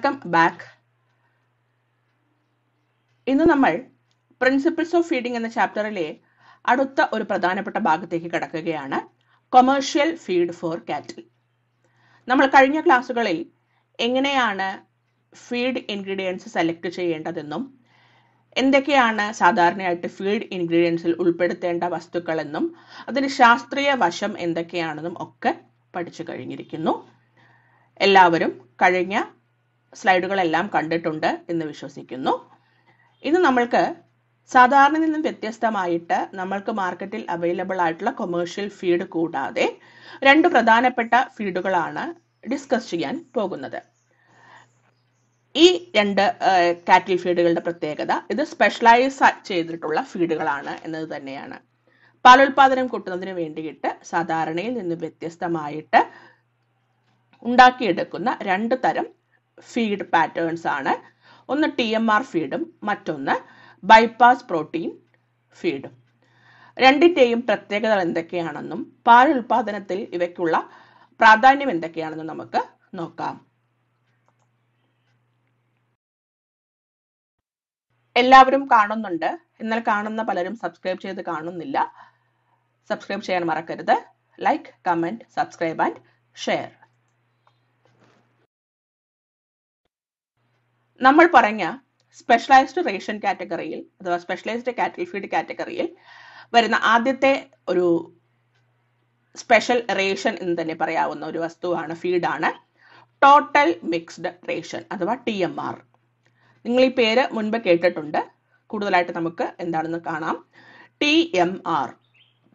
Welcome back ഇന്ന് നമ്മൾ principles of feeding എന്ന ചാപ്റ്ററിലെ അടുത്ത ഒരു പ്രധാനപ്പെട്ട ഭാഗത്തേക്ക് കിടക്കുകയാണ്. കൊമേഴ്ഷ്യൽ ഫീഡ് ഫോർ കാറ്റിൽ നമ്മൾ കഴിഞ്ഞ ക്ലാസ്സുകളിൽ എങ്ങനെയാണ് ഫീഡ് ഇൻഗ്രീഡിയൻസ് സെലക്ട് ചെയ്യേണ്ടതെന്നും എന്തൊക്കെയാണ് സാധാരണയായിട്ട് ഫീഡ് ഇൻഗ്രീഡിയൻസിൽ ഉൾപ്പെടുത്തേണ്ട വസ്തുക്കളെന്നും അതിന് ശാസ്ത്രീയ വശം എന്തൊക്കെയാണെന്നും ഒക്കെ പഠിച്ചു കഴിഞ്ഞിരിക്കുന്നു. എല്ലാവരും കഴിഞ്ഞ സ്ലൈഡുകളെല്ലാം കണ്ടിട്ടുണ്ട് എന്ന് വിശ്വസിക്കുന്നു. ഇന്ന് നമ്മൾക്ക് സാധാരണ നിന്നും വ്യത്യസ്തമായിട്ട് നമ്മൾക്ക് മാർക്കറ്റിൽ അവൈലബിൾ ആയിട്ടുള്ള കൊമേഴ്ഷ്യൽ ഫീഡ് കൂടാതെ രണ്ട് പ്രധാനപ്പെട്ട ഫീഡുകളാണ് ഡിസ്കസ് ചെയ്യാൻ പോകുന്നത്. ഈ രണ്ട് കാറ്റിൽ ഫീഡുകളുടെ പ്രത്യേകത ഇത് സ്പെഷ്യലൈസ് ചെയ്തിട്ടുള്ള ഫീഡുകളാണ് എന്നത് തന്നെയാണ്. പാലുൽപാദനം കൂട്ടുന്നതിന് വേണ്ടിയിട്ട് സാധാരണയിൽ നിന്ന് വ്യത്യസ്തമായിട്ട് ഉണ്ടാക്കിയെടുക്കുന്ന രണ്ട് തരം ഫീഡ് പാറ്റേൺസ് ആണ്. ഒന്ന് ടി എം ആർ ഫീഡും മറ്റൊന്ന് ബൈപ്പാസ് പ്രോട്ടീൻ ഫീഡും രണ്ടിന്റെയും പ്രത്യേകതകൾ എന്തൊക്കെയാണെന്നും പാൽ ഉൽപാദനത്തിൽ ഇവയ്ക്കുള്ള പ്രാധാന്യം എന്തൊക്കെയാണെന്നും നമുക്ക് നോക്കാം. എല്ലാവരും കാണുന്നുണ്ട്. എന്നാൽ കാണുന്ന പലരും സബ്സ്ക്രൈബ് ചെയ്ത് കാണുന്നില്ല. സബ്സ്ക്രൈബ് ചെയ്യാൻ മറക്കരുത്. Like comment subscribe and share നമ്മൾ പറഞ്ഞ സ്പെഷ്യലൈസ്ഡ് റേഷൻ കാറ്റഗറിയിൽ അഥവാ സ്പെഷ്യലൈസ്ഡ് കാറ്റൽ ഫീഡ് കാറ്റഗറിയിൽ വരുന്ന ആദ്യത്തെ ഒരു സ്പെഷ്യൽ റേഷൻ എന്ന് തന്നെ പറയാവുന്ന ഒരു വസ്തുവാണ് ഫീഡാണ് ടോട്ടൽ മിക്സ്ഡ് റേഷൻ അഥവാ ടി എം ആർ നിങ്ങൾ ഈ പേര് മുൻപ് കേട്ടിട്ടുണ്ട്. കൂടുതലായിട്ട് നമുക്ക് എന്താണെന്ന് കാണാം. ടി എം ആർ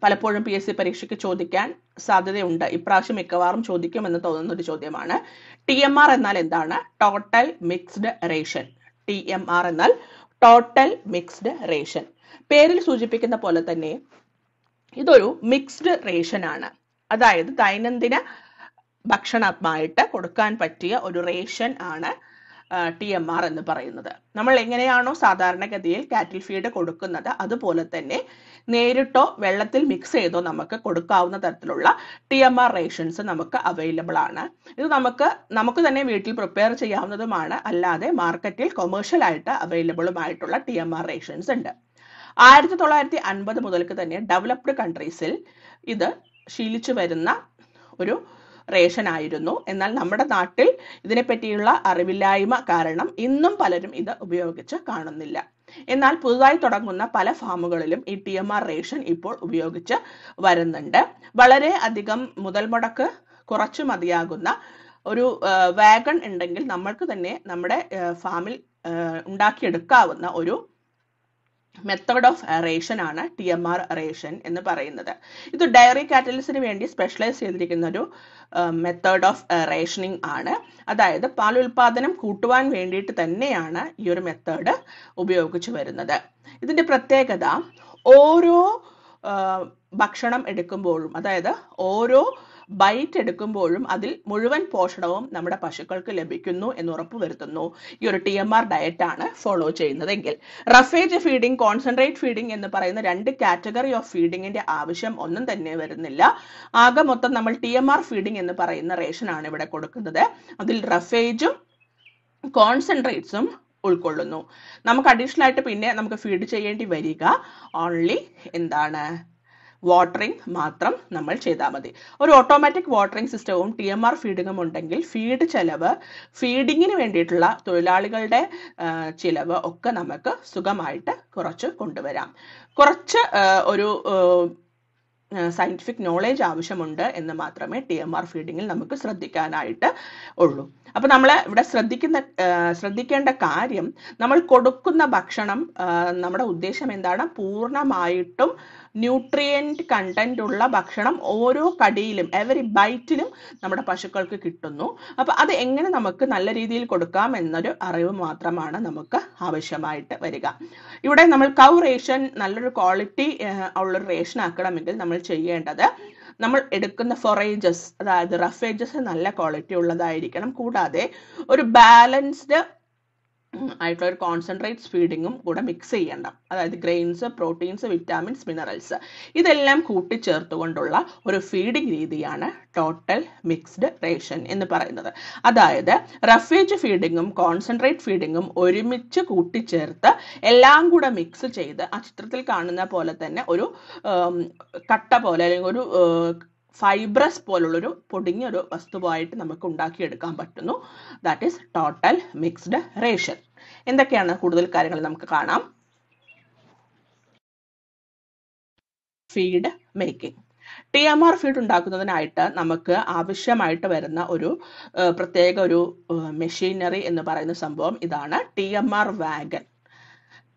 പലപ്പോഴും പി എസ് സി പരീക്ഷയ്ക്ക് ചോദിക്കാൻ സാധ്യതയുണ്ട്. ഇപ്രാവശ്യം മിക്കവാറും ചോദിക്കുമെന്ന് തോന്നുന്ന ഒരു ചോദ്യമാണ്. ടി എം ആർ എന്നാൽ എന്താണ്? Total mixed ration T M R എന്നാൽ ടോട്ടൽ മിക്സ്ഡ് റേഷൻ പേരിൽ സൂചിപ്പിക്കുന്ന പോലെ തന്നെ ഇതൊരു മിക്സ്ഡ് റേഷൻ ആണ്. അതായത് ദൈനംദിന ഭക്ഷണമായിട്ട് കൊടുക്കാൻ പറ്റിയ ഒരു റേഷൻ ആണ്. ടി എം ആർ എന്ന് പറയുന്നത്. നമ്മൾ എങ്ങനെയാണോ സാധാരണഗതിയിൽ കാറ്റിൽ ഫീഡ് കൊടുക്കുന്നത് അതുപോലെ തന്നെ നേരിട്ടോ വെള്ളത്തിൽ മിക്സ് ചെയ്തോ നമുക്ക് കൊടുക്കാവുന്ന തരത്തിലുള്ള ടി എം ആർ റേഷൻസ് നമുക്ക് അവൈലബിൾ ആണ്. ഇത് നമുക്ക് നമുക്ക് തന്നെ വീട്ടിൽ പ്രിപ്പയർ ചെയ്യാവുന്നതുമാണ്. അല്ലാതെ മാർക്കറ്റിൽ കൊമേഴ്ഷ്യൽ ആയിട്ട് അവൈലബിളുമായിട്ടുള്ള ടി എം ആർ റേഷൻസ് ഉണ്ട്. ആയിരത്തി തൊള്ളായിരത്തി അൻപത് മുതൽക്ക് തന്നെ ഡെവലപ്ഡ് കൺട്രീസിൽ ഇത് ശീലിച്ചു വരുന്ന ഒരു റേഷൻ ആയിരുന്നു എന്നാൽ നമ്മുടെ നാട്ടിൽ ഇതിനെപ്പറ്റിയുള്ള അറിവില്ലായ്മ കാരണം ഇന്നും പലരും ഇത് ഉപയോഗിച്ച് കാണുന്നില്ല. എന്നാൽ പുതുതായി തുടങ്ങുന്ന പല ഫാമുകളിലും ഈ ടി എം ആർ റേഷൻ ഇപ്പോൾ ഉപയോഗിച്ച് വരുന്നുണ്ട്. വളരെ അധികം മുതൽ മുടക്ക് കുറച്ചു മതിയാകുന്ന ഒരു വാഗൺ ഉണ്ടെങ്കിൽ നമ്മൾക്ക് തന്നെ നമ്മുടെ ഫാമിൽ ഉണ്ടാക്കിയെടുക്കാവുന്ന ഒരു മെത്തേഡ് ഓഫ് റേഷൻ ആണ് ടി എം ആർ റേഷൻ എന്ന് പറയുന്നത്. ഇത് ഡയറി കാറ്റലിസിന് വേണ്ടി സ്പെഷ്യലൈസ് ചെയ്തിരിക്കുന്ന ഒരു മെത്തേഡ് ഓഫ് റേഷനിങ് ആണ്. അതായത് പാൽ ഉൽപാദനം കൂട്ടുവാൻ വേണ്ടിയിട്ട് തന്നെയാണ് ഈ ഒരു മെത്തേഡ് ഉപയോഗിച്ചു വരുന്നത്. ഇതിന്റെ പ്രത്യേകത ഓരോ ഭക്ഷണം എടുക്കുമ്പോഴും അതായത് ഓരോ ബൈറ്റ് എടുക്കുമ്പോഴും അതിൽ മുഴുവൻ പോഷണവും നമ്മുടെ പശുക്കൾക്ക് ലഭിക്കുന്നു എന്ന് ഉറപ്പുവരുത്തുന്നു ഈ ഒരു ടി എം ആർ ഡയറ്റാണ് ഫോളോ ചെയ്യുന്നതെങ്കിൽ. റഫേജ് ഫീഡിംഗ് കോൺസെൻട്രേറ്റ് ഫീഡിംഗ് എന്ന് പറയുന്ന രണ്ട് കാറ്റഗറി ഓഫ് ഫീഡിങ്ങിന്റെ ആവശ്യം ഒന്നും തന്നെ വരുന്നില്ല. ആകെ മൊത്തം നമ്മൾ ടി എം ആർ ഫീഡിംഗ് എന്ന് പറയുന്ന റേഷൻ ആണ് ഇവിടെ കൊടുക്കുന്നത്. അതിൽ റഫേജും കോൺസെൻട്രേറ്റ്സും ഉൾക്കൊള്ളുന്നു. നമുക്ക് അഡീഷണൽ ആയിട്ട് പിന്നെ നമുക്ക് ഫീഡ് ചെയ്യേണ്ടി വരിക. ഓൺലി എന്താണ്? വാട്ടറിംഗ് മാത്രം നമ്മൾ ചെയ്താൽ മതി. ഒരു ഓട്ടോമാറ്റിക് വാട്ടറിംഗ് സിസ്റ്റവും ടി എം ആർ ഫീഡിങ്ങും ഉണ്ടെങ്കിൽ ഫീഡ് ചെലവ് ഫീഡിങ്ങിന് വേണ്ടിയിട്ടുള്ള തൊഴിലാളികളുടെ ചിലവ് ഒക്കെ നമുക്ക് സുഖമായിട്ട് കുറച്ച് കൊണ്ടുവരാം. കുറച്ച് ഒരു സയന്റിഫിക് നോളേജ് ആവശ്യമുണ്ട് എന്ന് മാത്രമേ ടി എം ആർ ഫീഡിങ്ങിൽ നമുക്ക് ശ്രദ്ധിക്കാനായിട്ട് ഉള്ളൂ. അപ്പോൾ നമ്മൾ ഇവിടെ ശ്രദ്ധിക്കുന്ന ശ്രദ്ധിക്കേണ്ട കാര്യം നമ്മൾ കൊടുക്കുന്ന ഭക്ഷണം നമ്മുടെ ഉദ്ദേശം എന്താണ്? പൂർണമായിട്ടും ന്യൂട്രിയന്റ് കണ്ടന്റ് ഉള്ള ഭക്ഷണം ഓരോ കടിയിലും എവറി ബൈറ്റിലും നമ്മുടെ പശുക്കൾക്ക് കിട്ടുന്നു. അപ്പോൾ അത് എങ്ങനെ നമുക്ക് നല്ല രീതിയിൽ കൊടുക്കാം എന്നൊരു അറിവ് മാത്രമാണ് നമുക്ക് ആവശ്യമായിട്ട് വരിക. ഇവിടെ നമ്മൾ കൗ റേഷൻ നല്ലൊരു ക്വാളിറ്റി ഉള്ളൊരു റേഷൻ ആക്കണമെങ്കിൽ നമ്മൾ ചെയ്യേണ്ടത് നമ്മൾ എടുക്കുന്ന ഫൊറേജസ് അതായത് റഫേജസ് നല്ല ക്വാളിറ്റി ഉള്ളതായിരിക്കണം. കൂടാതെ ഒരു ബാലൻസ്ഡ് ആയിട്ടുള്ള ഒരു കോൺസെൻട്രേറ്റ് ഫീഡിങ്ങും കൂടെ മിക്സ് ചെയ്യണം അതായത് ഗ്രെയിൻസ് പ്രോട്ടീൻസ് വിറ്റാമിൻസ് മിനറൽസ് ഇതെല്ലാം കൂട്ടിച്ചേർത്തുകൊണ്ടുള്ള ഒരു ഫീഡിംഗ് രീതിയാണ് ടോട്ടൽ മിക്സ്ഡ് റേഷൻ എന്ന് പറയുന്നത്. അതായത് റഫേജ് ഫീഡിങ്ങും കോൺസെൻട്രേറ്റ് ഫീഡിങ്ങും ഒരുമിച്ച് കൂട്ടിച്ചേർത്ത് എല്ലാം കൂടെ മിക്സ് ചെയ്ത് ആ ചിത്രത്തിൽ കാണുന്ന പോലെ തന്നെ ഒരു കട്ട പോലെ അല്ലെങ്കിൽ ഒരു ഫൈബ്രസ് പോലുള്ളൊരു പൊടിഞ്ഞൊരു വസ്തുവായിട്ട് നമുക്ക് ഉണ്ടാക്കിയെടുക്കാൻ പറ്റുന്നു. That is total mixed ration എന്തൊക്കെയാണ് കൂടുതൽ കാര്യങ്ങൾ നമുക്ക് കാണാം? Feed making T M R feed ഉണ്ടാക്കുന്നതിനായിട്ട് നമുക്ക് ആവശ്യമായിട്ട് വരുന്ന ഒരു പ്രത്യേക ഒരു മെഷീനറി എന്ന് പറയുന്ന സംഭവം ഇതാണ് T M R wagon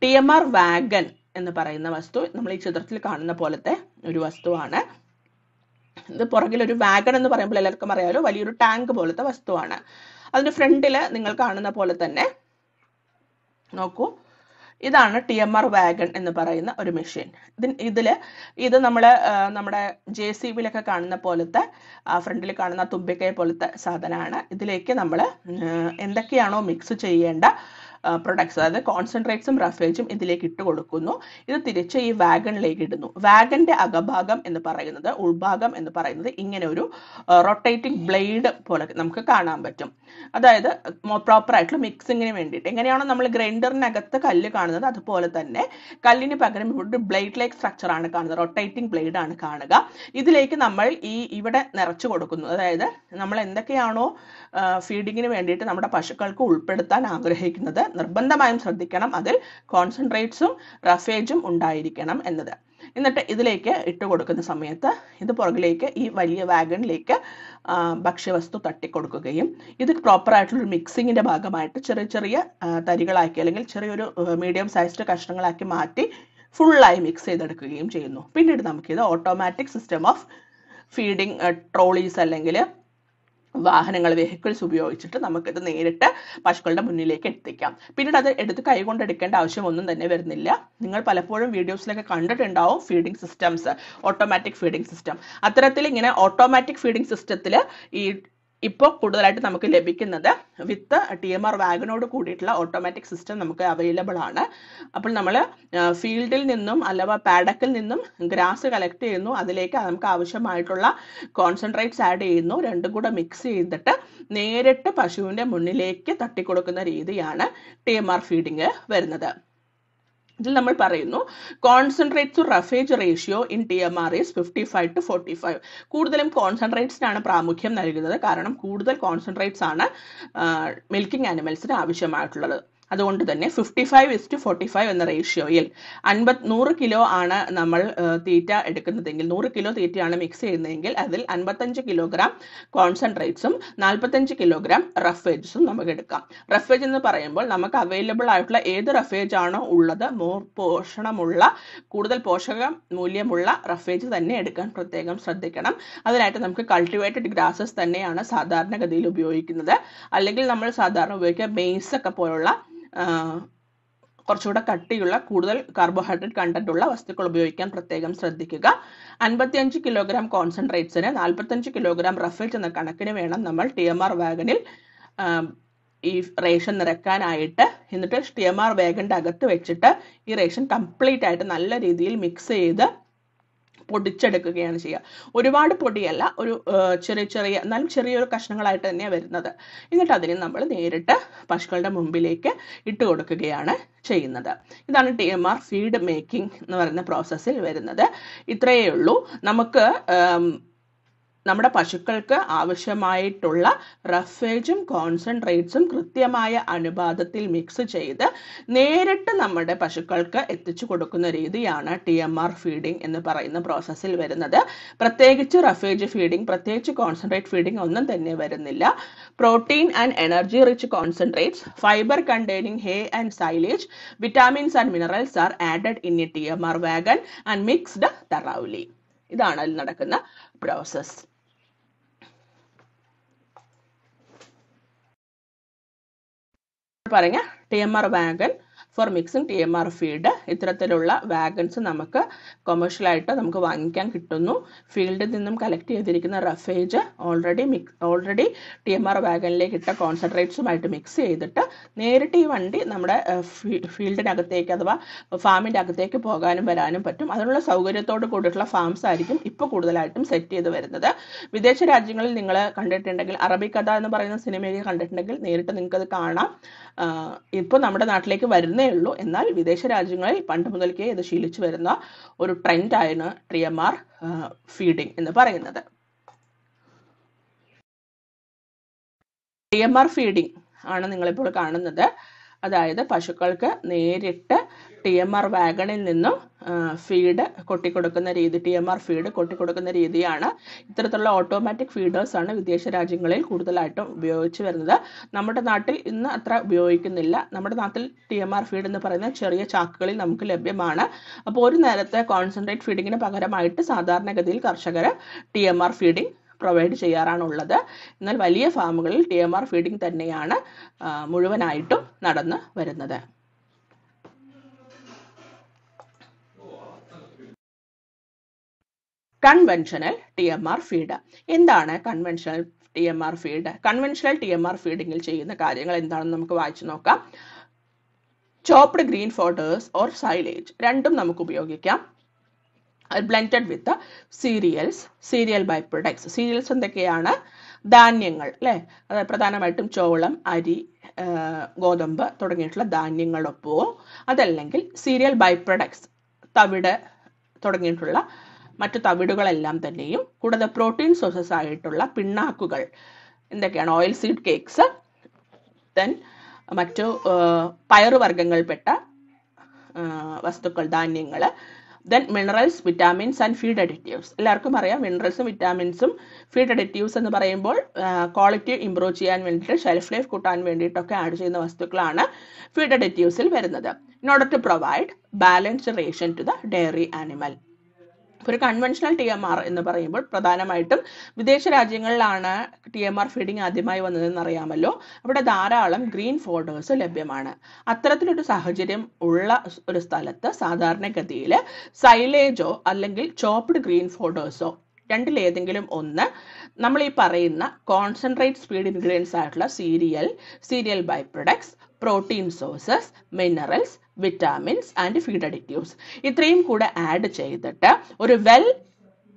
T M R wagon എന്ന് പറയുന്ന വസ്തു നമ്മൾ ഈ ചിത്രത്തിൽ കാണുന്ന പോലത്തെ ഒരു വസ്തുവാണ്. ഇത് പുറകിൽ ഒരു വാഗൺ എന്ന് പറയുമ്പോൾ എല്ലാവർക്കും അറിയാമല്ലോ വലിയൊരു ടാങ്ക് പോലത്തെ വസ്തുവാണ്. അതിന്റെ ഫ്രണ്ടിൽ നിങ്ങൾ കാണുന്ന പോലെ തന്നെ നോക്കൂ. ഇതാണ് ടി എം ആർ വാഗൺ എന്ന് പറയുന്ന ഒരു മെഷീൻ ഇതിൽ ഇതിൽ ഇത് നമ്മൾ നമ്മുടെ ജെ സി ബിയിലൊക്കെ കാണുന്ന പോലത്തെ ഫ്രണ്ടിൽ കാണുന്ന തുമ്പിക്കൈ പോലത്തെ സാധനമാണ് ഇതിലേക്ക് നമ്മൾ എന്തൊക്കെയാണോ മിക്സ് ചെയ്യേണ്ട പ്രൊഡക്ട്സ് അതായത് കോൺസെൻട്രേറ്റ്സും റഫേജും ഇതിലേക്ക് ഇട്ട് കൊടുക്കുന്നു. ഇത് തിരിച്ച് ഈ വാഗണിലേക്ക് ഇടുന്നു. വാഗന്റെ അകഭാഗം എന്ന് പറയുന്നത് ഉൾഭാഗം എന്ന് പറയുന്നത് ഇങ്ങനെ ഒരു റൊട്ടേറ്റിംഗ് ബ്ലേഡ് പോലെ നമുക്ക് കാണാൻ പറ്റും. അതായത് പ്രോപ്പർ ആയിട്ടുള്ള മിക്സിങ്ങിന് വേണ്ടിയിട്ട്. എങ്ങനെയാണോ നമ്മൾ ഗ്രൈൻഡറിനകത്ത് കല്ല് കാണുന്നത് അതുപോലെ തന്നെ കല്ലിന് പകരം ഇവിടെ ബ്ലേഡ് ലൈക്ക് സ്ട്രക്ചർ ആണ് കാണുന്നത് റൊട്ടേറ്റിംഗ് ബ്ലേഡ് ആണ് കാണുക. ഇതിലേക്ക് നമ്മൾ ഈ ഇവിടെ നിറച്ചു കൊടുക്കുന്നു. അതായത് നമ്മൾ എന്തൊക്കെയാണോ ഫീഡിങ്ങിന് വേണ്ടിയിട്ട് നമ്മുടെ പശുക്കൾക്ക് ഉൾപ്പെടുത്താൻ ആഗ്രഹിക്കുന്നത് നിർബന്ധമായും ശ്രദ്ധിക്കണം. അതിൽ കോൺസെൻട്രേറ്റ്സും റഫേജും ഉണ്ടായിരിക്കണം എന്നത്. എന്നിട്ട് ഇതിലേക്ക് ഇട്ട് കൊടുക്കുന്ന സമയത്ത് ഇത് പുറകിലേക്ക് ഈ വലിയ വാഗണിലേക്ക് ഭക്ഷ്യവസ്തു തട്ടിക്കൊടുക്കുകയും ഇത് പ്രോപ്പർ ആയിട്ടുള്ള ഒരു മിക്സിങ്ങിന്റെ ഭാഗമായിട്ട് ചെറിയ ചെറിയ തരികളാക്കി അല്ലെങ്കിൽ ചെറിയൊരു മീഡിയം സൈസ്ഡ് കഷ്ണങ്ങളാക്കി മാറ്റി ഫുള്ളായി മിക്സ് ചെയ്തെടുക്കുകയും ചെയ്യുന്നു. പിന്നീട് നമുക്കിത് automatic system of feeding trolleys അല്ലെങ്കിൽ വാഹനങ്ങൾ വെഹിക്കിൾസ് ഉപയോഗിച്ചിട്ട് നമുക്കിത് നേരിട്ട് പശുക്കളുടെ മുന്നിലേക്ക് എത്തിക്കാം. പിന്നീട് അത് എടുത്ത് കൈകൊണ്ട് എടുക്കേണ്ട ആവശ്യമൊന്നും തന്നെ വരുന്നില്ല. നിങ്ങൾ പലപ്പോഴും വീഡിയോസിലൊക്കെ കണ്ടിട്ടുണ്ടാവും feeding systems automatic feeding system അത്തരത്തിൽ ഇങ്ങനെ ഓട്ടോമാറ്റിക് ഫീഡിംഗ് സിസ്റ്റത്തിൽ ഈ ഇപ്പോൾ കൂടുതലായിട്ട് നമുക്ക് ലഭിക്കുന്നത് വിത്ത് ടി എം ആർ വാഗനോട് കൂടിയിട്ടുള്ള ഓട്ടോമാറ്റിക് സിസ്റ്റം നമുക്ക് അവൈലബിൾ ആണ്. അപ്പോൾ നമ്മൾ ഫീൽഡിൽ നിന്നും അഥവാ പാഡക്കിൽ നിന്നും ഗ്രാസ് കളക്ട് ചെയ്യുന്നു. അതിലേക്ക് നമുക്ക് ആവശ്യമായിട്ടുള്ള കോൺസെൻട്രേറ്റ്സ് ആഡ് ചെയ്യുന്നു. രണ്ടും കൂടെ മിക്സ് ചെയ്തിട്ട് നേരിട്ട് പശുവിന്റെ മുന്നിലേക്ക് തട്ടിക്കൊടുക്കുന്ന രീതിയാണ് ടി എം ആർ ഫീഡിങ് വരുന്നത്. ഇതിൽ നമ്മൾ പറയുന്നു concentrate to roughage ratio in T M R is fifty five to forty five കൂടുതലും കോൺസെൻട്രേറ്റ്സിനാണ് പ്രാമുഖ്യം നൽകുന്നത്. കാരണം കൂടുതൽ കോൺസെൻട്രേറ്റ്സ് ആണ് മിൽക്കിംഗ് ആനിമൽസിന് ആവശ്യമായിട്ടുള്ളത്. അതുകൊണ്ട് തന്നെ fifty five is to forty five എന്ന റേഷ്യോയിൽ അൻപത് നൂറ് കിലോ ആണ് നമ്മൾ തീറ്റ എടുക്കുന്നതെങ്കിൽ നൂറ് കിലോ തീറ്റയാണ് മിക്സ് ചെയ്യുന്നതെങ്കിൽ അതിൽ അൻപത്തഞ്ച് കിലോഗ്രാം കോൺസെൻട്രേറ്റ്സും നാൽപ്പത്തഞ്ച് കിലോഗ്രാം റഫേജസും നമുക്ക് എടുക്കാം. റഫേജ് എന്ന് പറയുമ്പോൾ നമുക്ക് അവൈലബിൾ ആയിട്ടുള്ള ഏത് റഫേജ് ആണോ ഉള്ളത് മോർ പോഷണമുള്ള കൂടുതൽ പോഷക മൂല്യമുള്ള റഫേജ് തന്നെ എടുക്കാൻ പ്രത്യേകം ശ്രദ്ധിക്കണം. അതിനായിട്ട് നമുക്ക് കൾട്ടിവേറ്റഡ് ഗ്രാസസ് തന്നെയാണ് സാധാരണഗതിയിൽ ഉപയോഗിക്കുന്നത്. അല്ലെങ്കിൽ നമ്മൾ സാധാരണ ഉപയോഗിക്കുക മെയ്സ് ഒക്കെ പോലുള്ള കുറച്ചുകൂടെ കട്ടിയുള്ള കൂടുതൽ കാർബോഹൈഡ്രേറ്റ് കണ്ടന്റ് ഉള്ള വസ്തുക്കൾ ഉപയോഗിക്കാൻ പ്രത്യേകം ശ്രദ്ധിക്കുക. അൻപത്തിയഞ്ച് കിലോഗ്രാം കോൺസെൻട്രേറ്റ്സിന് നാൽപ്പത്തഞ്ച് കിലോഗ്രാം റഫേറ്റ് എന്ന കണക്കിന് വേണം നമ്മൾ ടി എം ആർ വാഗനിൽ ഈ റേഷൻ നിറക്കാനായിട്ട്. എന്നിട്ട് ടി എം ആർ വാഗണിന്റെ അകത്ത് വെച്ചിട്ട് ഈ റേഷൻ കംപ്ലീറ്റ് ആയിട്ട് നല്ല രീതിയിൽ മിക്സ് ചെയ്ത് പൊടിച്ചെടുക്കുകയാണ് ചെയ്യുക. ഒരുപാട് പൊടിയല്ല ഒരു ചെറിയ ചെറിയ എന്നാലും ചെറിയൊരു കഷ്ണങ്ങളായിട്ട് തന്നെയാണ് വരുന്നത്. എന്നിട്ട് അതിനെ നമ്മൾ നേരിട്ട് പശുക്കളുടെ മുമ്പിലേക്ക് ഇട്ട് കൊടുക്കുകയാണ് ചെയ്യുന്നത്. ഇതാണ് T M R feed making എന്ന് പറയുന്ന പ്രോസസ്സിൽ വരുന്നത്. ഇത്രയേ ഉള്ളൂ. നമുക്ക് നമ്മുടെ പശുക്കൾക്ക് ആവശ്യമായിട്ടുള്ള റഫേജും കോൺസെൻട്രേറ്റ്സും കൃത്യമായ അനുപാതത്തിൽ മിക്സ് ചെയ്ത് നേരിട്ട് നമ്മുടെ പശുക്കൾക്ക് എത്തിച്ചു കൊടുക്കുന്ന രീതിയാണ് ടി എം ആർ ഫീഡിംഗ് എന്ന് പറയുന്ന പ്രോസസ്സിൽ വരുന്നത്. പ്രത്യേകിച്ച് റഫേജ് ഫീഡിംഗ് പ്രത്യേകിച്ച് കോൺസെൻട്രേറ്റ് ഫീഡിംഗ് ഒന്നും തന്നെ വരുന്നില്ല. Protein and energy rich concentrates fibre containing hay and silage vitamins and minerals are added in a T M R wagon and mixed thoroughly ഇതാണ് അതിൽ നടക്കുന്ന പ്രോസസ് പറഞ്ഞ TMR wagon for mixing T M R feed ഇത്തരത്തിലുള്ള wagons നമുക്ക് കൊമേഴ്ഷ്യലായിട്ട് നമുക്ക് വാങ്ങിക്കാൻ കിട്ടുന്നു. ഫീൽഡിൽ നിന്നും കളക്ട് ചെയ്തിരിക്കുന്ന roughage already mix already T M R വാഗണിലേക്ക് ഇട്ട കോൺസെൻട്രേറ്റ്സുമായിട്ട് മിക്സ് ചെയ്തിട്ട് നേരിട്ട് ഈ വണ്ടി നമ്മുടെ ഫീൽഡിനകത്തേക്ക് അഥവാ ഫാമിന്റെ അകത്തേക്ക് പോകാനും വരാനും പറ്റും. അതിനുള്ള സൗകര്യത്തോട് കൂടിയിട്ടുള്ള ഫാംസ് ആയിരിക്കും ഇപ്പോൾ കൂടുതലായിട്ടും സെറ്റ് ചെയ്ത് വരുന്നത്. വിദേശ രാജ്യങ്ങളിൽ നിങ്ങൾ കണ്ടിട്ടുണ്ടെങ്കിൽ അറബിക്കഥ എന്ന് പറയുന്ന സിനിമയിൽ കണ്ടിട്ടുണ്ടെങ്കിൽ നേരിട്ട് നിങ്ങൾക്കത് കാണാം. ഇപ്പോൾ നമ്മുടെ നാട്ടിലേക്ക് വരുന്നേ ഉള്ളൂ. എന്നാൽ വിദേശ രാജ്യങ്ങളിൽ പണ്ട് മുതൽക്കേ ഇത് ശീലിച്ചു വരുന്ന ഒരു ട്രെൻഡാണ് ടി എം ആർ ഫീഡിംഗ് എന്ന് പറയുന്നത്. ടിയമാർ ഫീഡിംഗ് ആണ് നിങ്ങളിപ്പോൾ കാണുന്നത്. അതായത് പശുക്കൾക്ക് നേരിട്ട് ടി എം ആർ വാഗണിൽ നിന്നും ഫീഡ് കൊട്ടിക്കൊടുക്കുന്ന രീതി ടി എം ആർ ഫീഡ് കൊട്ടിക്കൊടുക്കുന്ന രീതിയാണ് ഇത്തരത്തിലുള്ള ഓട്ടോമാറ്റിക് ഫീഡേഴ്സ് ആണ് വിദേശ രാജ്യങ്ങളിൽ കൂടുതലായിട്ടും ഉപയോഗിച്ച് വരുന്നത്. നമ്മുടെ നാട്ടിൽ ഇന്ന് അത്ര ഉപയോഗിക്കുന്നില്ല. നമ്മുടെ നാട്ടിൽ ടി എം ആർ ഫീഡ് എന്ന് പറയുന്ന ചെറിയ ചാക്കുകളിൽ നമുക്ക് ലഭ്യമാണ്. അപ്പോൾ ഒരു നേരത്തെ കോൺസെൻട്രേറ്റ് ഫീഡിങ്ങിന് പകരമായിട്ട് സാധാരണഗതിയിൽ കർഷകർ T M R feeding provide ചെയ്യാറാണുള്ളത്. എന്നാൽ വലിയ ഫാമുകളിൽ ടി എം ആർ ഫീഡിംഗ് തന്നെയാണ് മുഴുവനായിട്ടും നടന്നു വരുന്നത്. Conventional T M R feed എന്താണ് conventional T M R feed conventional T M R ഫീഡിങ്ങിൽ ചെയ്യുന്ന കാര്യങ്ങൾ എന്താണെന്ന് നമുക്ക് വായിച്ചു നോക്കാം. Chopped green fodders or silage രണ്ടും നമുക്ക് ഉപയോഗിക്കാം. Blended with cereals cereal by products cereals എന്തൊക്കെയാണ്? ധാന്യങ്ങൾ അല്ലേ? അതായത് പ്രധാനമായിട്ടും ചോളം അരി ഗോതമ്പ് തുടങ്ങിയിട്ടുള്ള ധാന്യങ്ങളൊപ്പമോ അതല്ലെങ്കിൽ സീരിയൽ ബൈ പ്രൊഡക്ട്സ് തവിട് തുടങ്ങിയിട്ടുള്ള മറ്റു തവിടുകളെല്ലാം തന്നെയും കൂടാതെ പ്രോട്ടീൻ സോഴ്സസ് ആയിട്ടുള്ള പിണ്ണാക്കുകൾ. എന്തൊക്കെയാണ്? ഓയിൽ സീഡ് കേക്ക്സ് ദെൻ മറ്റു പയറുവർഗങ്ങൾപ്പെട്ട വസ്തുക്കൾ ധാന്യങ്ങൾ then minerals vitamins and feed additives എല്ലാവർക്കും അറിയാം മിനറൽസും വിറ്റാമിൻസും ഫീഡ് അഡിറ്റീവ്സ് എന്ന് പറയുമ്പോൾ ക്വാളിറ്റി ഇംപ്രൂവ് ചെയ്യാൻ വേണ്ടിയിട്ട് ഷെൽഫ് ലൈഫ് കൂട്ടാൻ വേണ്ടിയിട്ടൊക്കെ ആഡ് ചെയ്യുന്ന വസ്തുക്കളാണ് ഫീഡ് അഡിറ്റീവ്സിൽ വരുന്നത്. In order to provide balanced ration to the dairy animal ഒരു കൺവെൻഷണൽ ടി എം ആർ എന്ന് പറയുമ്പോൾ പ്രധാനമായിട്ടും വിദേശ രാജ്യങ്ങളിലാണ് ടി എം ആർ ഫീഡിംഗ് ആദ്യമായി വന്നതെന്ന് അറിയാമല്ലോ. അവിടെ ധാരാളം ഗ്രീൻ ഫോൾഡേഴ്സ് ലഭ്യമാണ്. അത്തരത്തിലൊരു സാഹചര്യം ഉള്ള ഒരു സ്ഥലത്ത് സാധാരണഗതിയിൽ സൈലേജോ അല്ലെങ്കിൽ ചോപ്ഡ് ഗ്രീൻ ഫോൾഡേഴ്സോ രണ്ടിലേതെങ്കിലും ഒന്ന് നമ്മൾ ഈ പറയുന്ന കോൺസെൻട്രേറ്റ് സ്പീഡ് ഇൻഗ്രീഡിയൻസ് ആയിട്ടുള്ള cereal cereal by products protein sources minerals vitamins and feed additives. ഇത്രയും കൂടെ ആഡ് ചെയ്തിട്ട് ഒരു വെൽ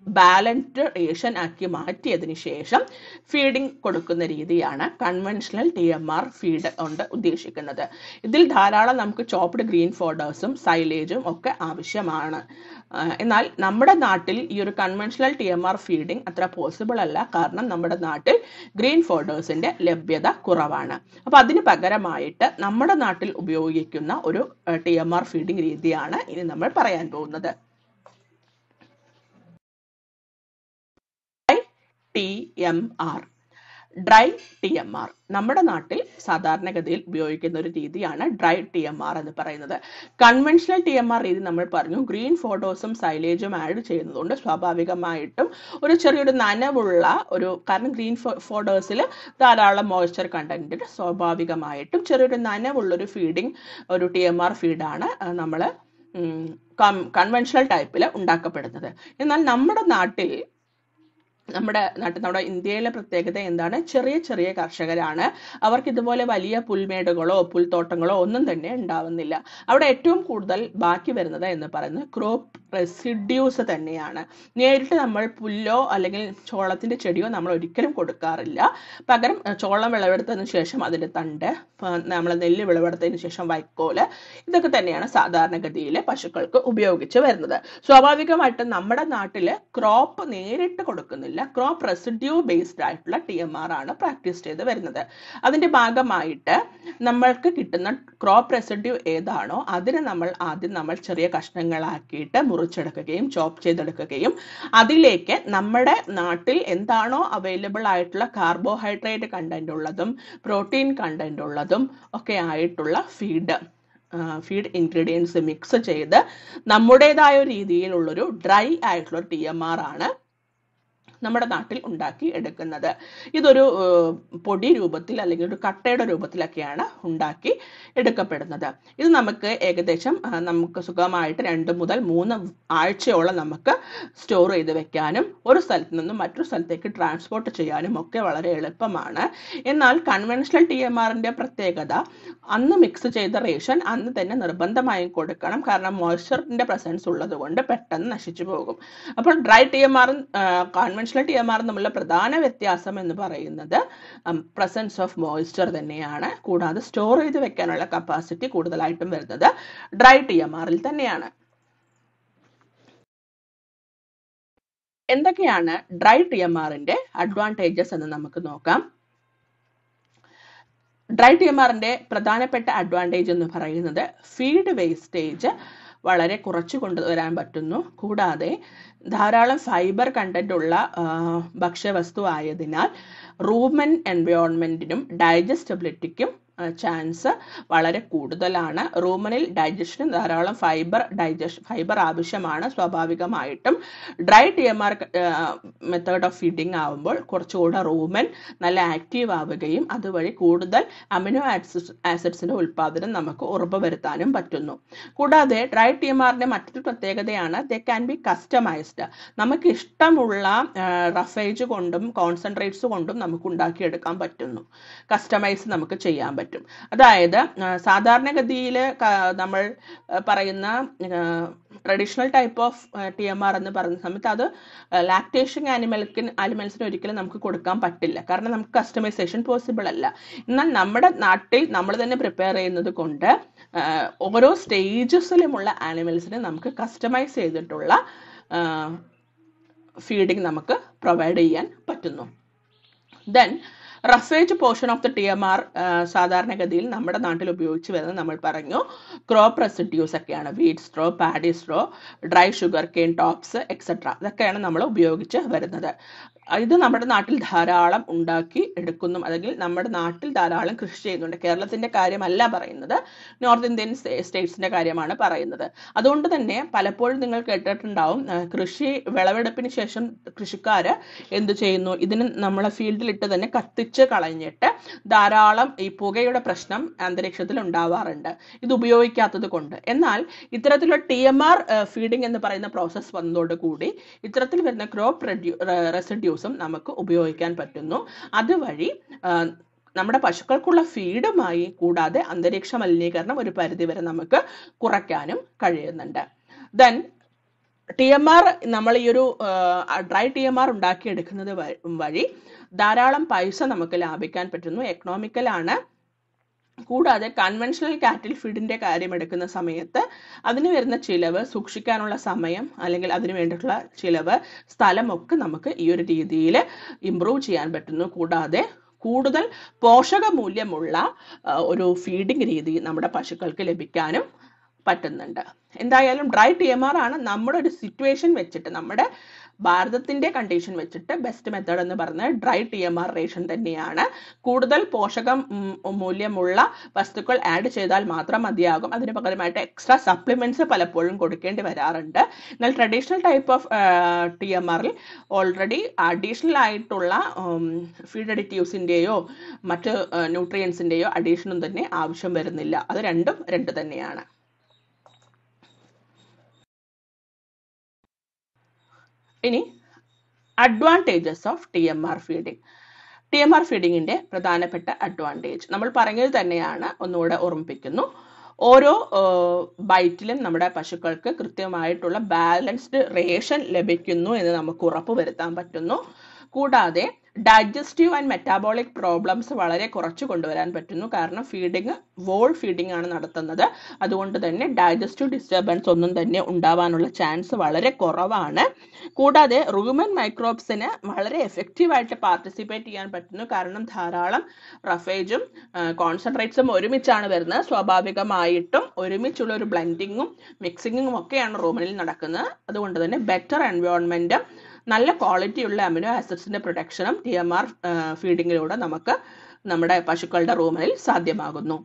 ബാലൻസ്ഡ് റേഷൻ ആക്കി മാറ്റിയതിന് ശേഷം ഫീഡിംഗ് കൊടുക്കുന്ന രീതിയാണ് conventional T M R feed കൊണ്ട് ഉദ്ദേശിക്കുന്നത്. ഇതിൽ ധാരാളം നമുക്ക് ചോപ്ഡ് ഗ്രീൻ ഫോഡേഴ്സും സൈലേജും ഒക്കെ ആവശ്യമാണ്. എന്നാൽ നമ്മുടെ നാട്ടിൽ ഈ ഒരു conventional T M R feeding അത്ര പോസിബിൾ അല്ല. കാരണം നമ്മുടെ നാട്ടിൽ ഗ്രീൻ ഫോഡേഴ്സിന്റെ ലഭ്യത കുറവാണ്. അപ്പൊ അതിന് പകരമായിട്ട് നമ്മുടെ നാട്ടിൽ ഉപയോഗിക്കുന്ന ഒരു ടി എം ആർ ഫീഡിംഗ് രീതിയാണ് ഇനി നമ്മൾ പറയാൻ പോകുന്നത്. T M R dry T M R നമ്മുടെ നാട്ടിൽ സാധാരണഗതിയിൽ ഉപയോഗിക്കുന്ന ഒരു രീതിയാണ് ഡ്രൈ ടി എം ആർ എന്ന് പറയുന്നത്. കൺവെൻഷണൽ ടി എം ആർ രീതി നമ്മൾ പറഞ്ഞു. ഗ്രീൻ ഫോട്ടോസും സൈലേജും ആഡ് ചെയ്യുന്നതുകൊണ്ട് സ്വാഭാവികമായിട്ടും ഒരു ചെറിയൊരു നനവുള്ള ഒരു കാരണം ഗ്രീൻ ഫോട്ടോസിൽ ധാരാളം മോയ്സ്ചർ കണ്ടന്റ് സ്വാഭാവികമായിട്ടും ചെറിയൊരു നനവുള്ള ഒരു ഫീഡിങ് ഒരു ടി എം ആർ ഫീഡാണ് നമ്മൾ കൺവെൻഷണൽ ടൈപ്പിൽ ഉണ്ടാക്കപ്പെടുന്നത്. എന്നാൽ നമ്മുടെ നാട്ടിൽ നമ്മുടെ നാട്ടിൽ നമ്മുടെ ഇന്ത്യയിലെ പ്രത്യേകത എന്താണ്? ചെറിയ ചെറിയ കർഷകരാണ്. അവർക്ക് ഇതുപോലെ വലിയ പുൽമേടുകളോ പുൽത്തോട്ടങ്ങളോ ഒന്നും തന്നെ ഉണ്ടാവുന്നില്ല. അവിടെ ഏറ്റവും കൂടുതൽ ബാക്കി വരുന്നത് എന്ന് പറയുന്നത് ക്രോപ്പ് റെസിഡ്യൂസ് തന്നെയാണ്. നേരിട്ട് നമ്മൾ പുല്ലോ അല്ലെങ്കിൽ ചോളത്തിന്റെ ചെടിയോ നമ്മൾ ഒരിക്കലും കൊടുക്കാറില്ല. പകരം ചോളം വിളവെടുത്തതിന് ശേഷം അതിന്റെ തണ്ട് നമ്മൾ നെല്ല് വിളവെടുത്തതിന് ശേഷം വൈക്കോൽ ഇതൊക്കെ തന്നെയാണ് സാധാരണഗതിയിൽ പശുക്കൾക്ക് ഉപയോഗിച്ച് വരുന്നത്. സ്വാഭാവികമായിട്ടും നമ്മുടെ നാട്ടിൽ ക്രോപ്പ് നേരിട്ട് കൊടുക്കുന്നില്ല. ക്രോപ്പ് റെസിഡ്യൂ ബേസ്ഡ് ആയിട്ടുള്ള ടി എം ആർ ആണ് പ്രാക്ടീസ് ചെയ്ത് വരുന്നത്. അതിന്റെ ഭാഗമായിട്ട് നമ്മൾക്ക് കിട്ടുന്ന ക്രോപ്പ് റെസിഡ്യൂ ഏതാണോ അതിനെ നമ്മൾ ആദ്യം നമ്മൾ ചെറിയ കഷ്ണങ്ങളാക്കിയിട്ട് മുറിച്ചെടുക്കുകയും ചോപ്പ് ചെയ്തെടുക്കുകയും. അതിലേക്ക് നമ്മുടെ നാട്ടിൽ എന്താണോ അവൈലബിൾ ആയിട്ടുള്ള കാർബോഹൈഡ്രേറ്റ് കണ്ടന്റ് ഉള്ളതും പ്രോട്ടീൻ കണ്ടന്റ് ഉള്ളതും ഒക്കെ ആയിട്ടുള്ള ഫീഡ് ഫീഡ് ഇൻഗ്രീഡിയൻസ് മിക്സ് ചെയ്ത് നമ്മുടേതായ രീതിയിലുള്ളൊരു ഡ്രൈ ആയിട്ടുള്ള ടി എം ആർ ആണ് നമ്മുടെ നാട്ടിൽ ഉണ്ടാക്കി എടുക്കുന്നത്. ഇതൊരു പൊടി രൂപത്തിൽ അല്ലെങ്കിൽ ഒരു കട്ടയുടെ രൂപത്തിലൊക്കെയാണ് ഉണ്ടാക്കി എടുക്കപ്പെടുന്നത്. ഇത് നമുക്ക് ഏകദേശം നമുക്ക് സുഖമായിട്ട് രണ്ട് മുതൽ മൂന്ന് ആഴ്ചയോളം നമുക്ക് സ്റ്റോർ ചെയ്ത് വെക്കാനും ഒരു സ്ഥലത്ത് നിന്നും മറ്റൊരു സ്ഥലത്തേക്ക് ട്രാൻസ്പോർട്ട് ചെയ്യാനും ഒക്കെ വളരെ എളുപ്പമാണ്. എന്നാൽ കൺവെൻഷണൽ ടി എം ആറിന്റെ പ്രത്യേകത അന്ന് മിക്സ് ചെയ്ത റേഷൻ അന്ന് തന്നെ നിർബന്ധമായും കൊടുക്കണം. കാരണം മോയ്സ്ചറിന്റെ പ്രസൻസ് ഉള്ളത് കൊണ്ട് പെട്ടെന്ന് നശിച്ചു പോകും. അപ്പോൾ ഡ്രൈ ടി എം ആറും കൺവെൻഷണൽ ടി എം ആറും തമ്മിലുള്ള പ്രധാന വ്യത്യാസം എന്ന് പറയുന്നത് പ്രസൻസ് ഓഫ് മോയ്സ്ചർ തന്നെയാണ്. കൂടാതെ സ്റ്റോർ ചെയ്ത് വെക്കാനുള്ള കപ്പാസിറ്റി കൂടുതലായിട്ടും വരുന്നത് ഡ്രൈ ടി എം ആറിൽ തന്നെയാണ്. എന്തൊക്കെയാണ് ഡ്രൈ ടി എം ആറിന്റെ അഡ്വാന്റേജസ് എന്ന് നമുക്ക് നോക്കാം. ഡ്രൈ ടി എം ആറിന്റെ പ്രധാനപ്പെട്ട അഡ്വാന്റേജ് എന്ന് പറയുന്നത് ഫീഡ് വേസ്റ്റേജ് വളരെ കുറച്ച് കൊണ്ടുവരാൻ പറ്റുന്നു. കൂടാതെ ധാരാളം ഫൈബർ കണ്ടന്റ് ഉള്ള ഭക്ഷ്യവസ്തു ആയതിനാൽ റൂമൻ എൻവയോൺമെന്റിനും ഡൈജസ്റ്റബിലിറ്റിക്കും ചാൻസ് വളരെ കൂടുതലാണ്. റൂമനിൽ ഡൈജഷന് ധാരാളം ഫൈബർ ഡൈജഷൻ ഫൈബർ ആവശ്യമാണ് സ്വാഭാവികമായിട്ടും. Dry T M R method of feeding ആവുമ്പോൾ കുറച്ചുകൂടെ റൂമൻ നല്ല ആക്റ്റീവ് ആവുകയും അതുവഴി കൂടുതൽ അമിനോ ആസിഡ്സ് ആസിഡ്സിന്റെ ഉൽപ്പാദനം നമുക്ക് ഉറപ്പുവരുത്താനും പറ്റുന്നു. കൂടാതെ ഡ്രൈ ടി എം ആറിന്റെ മറ്റൊരു പ്രത്യേകതയാണ് ദേ ക്യാൻ ബി കസ്റ്റമൈസ്ഡ് നമുക്ക് ഇഷ്ടമുള്ള റഫേജ് കൊണ്ടും കോൺസെൻട്രേറ്റ്സ് കൊണ്ടും നമുക്ക് ഉണ്ടാക്കിയെടുക്കാൻ പറ്റുന്നു. കസ്റ്റമൈസ് നമുക്ക് ചെയ്യാൻ പറ്റും അതായത് സാധാരണഗതിയിൽ നമ്മൾ പറയുന്ന traditional type of T M R എന്ന് പറയുന്ന സമയത്ത് അത് ലാക്ടേഷൻ ആനിമൽക്ക് ആനിമൽസിന് ഒരിക്കലും നമുക്ക് കൊടുക്കാൻ പറ്റില്ല. കാരണം നമുക്ക് കസ്റ്റമൈസേഷൻ പോസിബിൾ അല്ല. എന്നാൽ നമ്മുടെ നാട്ടിൽ നമ്മൾ തന്നെ പ്രിപ്പയർ ചെയ്യുന്നത് കൊണ്ട് ഓരോ സ്റ്റേജസിലുമുള്ള ആനിമൽസിനെ നമുക്ക് കസ്റ്റമൈസ് ചെയ്തിട്ടുള്ള ഫീഡിങ് നമുക്ക് പ്രൊവൈഡ് ചെയ്യാൻ പറ്റുന്നു. Then roughage portion of the T M R സാധാരണഗതിയിൽ നമ്മുടെ നാട്ടിൽ ഉപയോഗിച്ച് വരുന്നത് നമ്മൾ പറഞ്ഞു. ക്രോപ്പ് റെസിഡ്യൂസ് ഒക്കെയാണ്. Wheat straw paddy straw dry sugarcane tops etcetera ഇതൊക്കെയാണ് നമ്മൾ ഉപയോഗിച്ച് വരുന്നത്. ഇത് നമ്മുടെ നാട്ടിൽ ധാരാളം ഉണ്ടാക്കി എടുക്കുന്നു. അല്ലെങ്കിൽ നമ്മുടെ നാട്ടിൽ ധാരാളം കൃഷി ചെയ്യുന്നുണ്ട്. കേരളത്തിന്റെ കാര്യമല്ല പറയുന്നത്. നോർത്ത് ഇന്ത്യൻ സ്റ്റേറ്റ്സിന്റെ കാര്യമാണ് പറയുന്നത്. അതുകൊണ്ട് തന്നെ പലപ്പോഴും നിങ്ങൾ കേട്ടിട്ടുണ്ടാവും കൃഷി വിളവെടുപ്പിന് ശേഷം കൃഷിക്കാര് എന്ത് ചെയ്യുന്നു? ഇതിന് നമ്മളെ ഫീൽഡിലിട്ട് തന്നെ കത്തിച്ച് കളഞ്ഞിട്ട് ധാരാളം ഈ പുകയുടെ പ്രശ്നം അന്തരീക്ഷത്തിൽ ഉണ്ടാവാറുണ്ട്. ഇത് ഉപയോഗിക്കാത്തത് കൊണ്ട്. എന്നാൽ ഇത്തരത്തിലുള്ള ടി എം ആർ ഫീഡിംഗ് എന്ന് പറയുന്ന പ്രോസസ്സ് വന്നതോടുകൂടി ഇത്തരത്തിൽ വരുന്ന ക്രോപ്പ് റെസിഡ്യൂസും നമുക്ക് ഉപയോഗിക്കാൻ പറ്റുന്നു. അതുവഴി നമ്മുടെ പശുക്കൾക്കുള്ള ഫീഡുമായി കൂടാതെ അന്തരീക്ഷ മലിനീകരണം ഒരു പരിധിവരെ നമുക്ക് കുറയ്ക്കാനും കഴിയുന്നുണ്ട്. ദെൻ ടി എം ആർ നമ്മൾ ഈ ഒരു ഡ്രൈ ടി എം ആർ ഉണ്ടാക്കിയെടുക്കുന്നത് വഴി ധാരാളം പൈസ നമുക്ക് ലാഭിക്കാൻ പറ്റുന്നു. എക്കണോമിക്കലാണ് കൂടാതെ കൺവെൻഷണൽ കാറ്റിൽ ഫീഡിന്റെ കാര്യം എടുക്കുന്ന സമയത്ത് അതിന് വരുന്ന ചിലവ് സൂക്ഷിക്കാനുള്ള സമയം അല്ലെങ്കിൽ അതിന് വേണ്ടിയിട്ടുള്ള ചിലവ് സ്ഥലമൊക്കെ നമുക്ക് ഈ ഒരു രീതിയിൽ ഇമ്പ്രൂവ് ചെയ്യാൻ പറ്റുന്നു. കൂടാതെ കൂടുതൽ പോഷക മൂല്യമുള്ള ഒരു ഫീഡിംഗ് രീതി നമ്മുടെ പശുക്കൾക്ക് ലഭിക്കാനും പറ്റുന്നുണ്ട്. എന്തായാലും ഡ്രൈ ടി എം ആർ ആണ് നമ്മുടെ ഒരു സിറ്റുവേഷൻ വെച്ചിട്ട് നമ്മുടെ ഭാരതത്തിന്റെ കണ്ടീഷൻ വെച്ചിട്ട് ബെസ്റ്റ് മെത്തേഡ് എന്ന് പറഞ്ഞാൽ dry T M R ration തന്നെയാണ്. കൂടുതൽ പോഷകം മൂല്യമുള്ള വസ്തുക്കൾ ആഡ് ചെയ്താൽ മാത്രം മതിയാകും. അതിന് പകരമായിട്ട് എക്സ്ട്രാ സപ്ലിമെന്റ്സ് പലപ്പോഴും കൊടുക്കേണ്ടി വരാറുണ്ട്. എന്നാൽ traditional type of T M ആറിൽ ഓൾറെഡി അഡീഷണൽ ആയിട്ടുള്ള ഫീഡ് അഡിറ്റീവ്സിന്റെയോ മറ്റ് ന്യൂട്രിയൻസിന്റെയോ അഡീഷനും തന്നെ ആവശ്യം വരുന്നില്ല. അത് രണ്ടും രണ്ട് തന്നെയാണ്. ഇനി advantages of T M R feeding T M R ഫീഡിങ്ങിന്റെ പ്രധാനപ്പെട്ട അഡ്വാന്റേജ് നമ്മൾ പറഞ്ഞത് തന്നെയാണ് ഒന്നുകൂടെ ഓർമ്മിപ്പിക്കുന്നു. ഓരോ ബൈറ്റിലും നമ്മുടെ പശുക്കൾക്ക് കൃത്യമായിട്ടുള്ള ബാലൻസ്ഡ് റേഷൻ ലഭിക്കുന്നു എന്ന് നമുക്ക് ഉറപ്പ് വരുത്താൻ പറ്റുന്നു. കൂടാതെ ഡൈജസ്റ്റീവ് ആൻഡ് മെറ്റാബോളിക് പ്രോബ്ലംസ് വളരെ കുറച്ച് കൊണ്ടുവരാൻ പറ്റുന്നു. കാരണം ഫീഡിങ് വോൾ ഫീഡിംഗ് ആണ് നടത്തുന്നത്. അതുകൊണ്ട് തന്നെ ഡൈജസ്റ്റീവ് ഡിസ്റ്റർബൻസ് ഒന്നും തന്നെ ഉണ്ടാവാനുള്ള ചാൻസ് വളരെ കുറവാണ്. കൂടാതെ റൂമൻ മൈക്രോബ്സിന് വളരെ എഫക്റ്റീവായിട്ട് പാർട്ടിസിപ്പേറ്റ് ചെയ്യാൻ പറ്റുന്നു. കാരണം ധാരാളം റഫേജും കോൺസെൻട്രേറ്റ്സും ഒരുമിച്ചാണ് വരുന്നത്. സ്വാഭാവികമായിട്ടും ഒരുമിച്ചുള്ള ഒരു ബ്ലെൻഡിങ്ങും മിക്സിങ്ങും ഒക്കെയാണ് റൂമനിൽ നടക്കുന്നത്. അതുകൊണ്ട് തന്നെ ബെറ്റർ എൻവയോൺമെന്റും നല്ല ക്വാളിറ്റിയുള്ള അമിനോ ആസിഡ്സിന്റെ പ്രൊഡക്ഷനും ടി എം ആർ ഫീഡിങ്ങിലൂടെ നമുക്ക് നമ്മുടെ പശുക്കളുടെ റൂമിൽ സാധ്യമാകുന്നു.